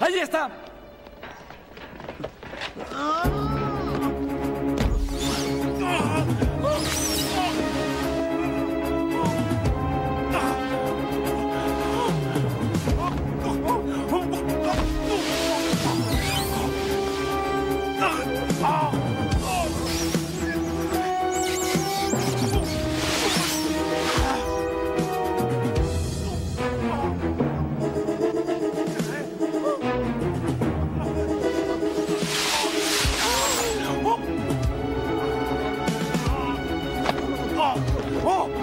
¡Ahí está! 哦